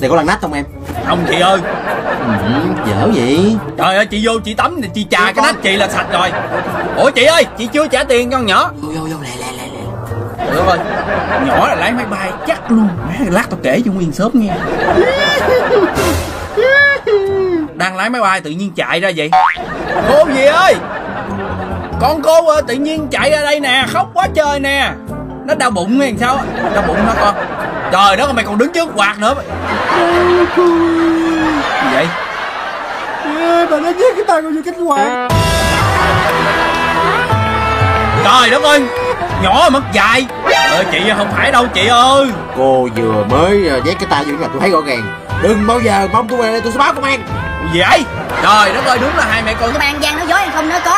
Này có lăn nách không em? Không chị ơi. Ừ, Dở vậy. Trời ơi chị vô chị tắm thì chị chà cái nách chị là sạch rồi. Ủa chị ơi chị chưa trả tiền con nhỏ. Vô vô vô lẹ lẹ lẹ lẹ. Trời ơi Nhỏ là lái máy bay chắc luôn. Má, Lát tao kể cho Nguyên sớm nghe. Đang lái máy bay tự nhiên chạy ra vậy. Cô gì ơi? Con cô ơi, tự nhiên chạy ra đây nè. Khóc quá trời nè. Nó đau bụng hay sao? Đau bụng hả con Trời đất ơi mày còn đứng trước quạt nữa Gì vậy? Bà nó nhét cái tay con vô cánh quạt Trời đất ơi Nhỏ mất dài. Ờ chị không phải đâu chị ơi. Cô vừa mới ờ, nhét cái tay vô là tôi thấy rõ ràng. Đừng bao giờ mong tôi về đây tôi sẽ báo công an. Gì vậy? Trời đất ơi đúng là hai mẹ con. Cái bạn Giang nói dối ăn không nói có